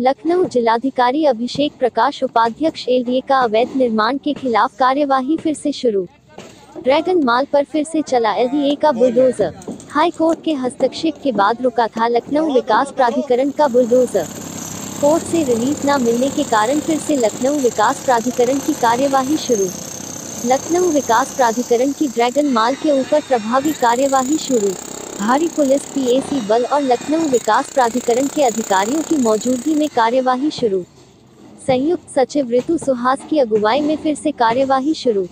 लखनऊ जिलाधिकारी अभिषेक प्रकाश उपाध्यक्ष एलडीए का अवैध निर्माण के खिलाफ कार्यवाही फिर से शुरू। ड्रैगन माल पर फिर से चला एलडीए का बुलडोजर। हाई कोर्ट के हस्तक्षेप के बाद रुका था लखनऊ विकास प्राधिकरण का बुलडोजर। कोर्ट से रिलीज़ न मिलने के कारण फिर से लखनऊ विकास प्राधिकरण की कार्यवाही शुरू। लखनऊ विकास प्राधिकरण की ड्रैगन माल के ऊपर प्रभावी कार्यवाही शुरू। भारी पुलिस पीएसी बल और लखनऊ विकास प्राधिकरण के अधिकारियों की मौजूदगी में कार्यवाही शुरू। संयुक्त सचिव ऋतु सुहास की अगुवाई में फिर से कार्यवाही शुरू।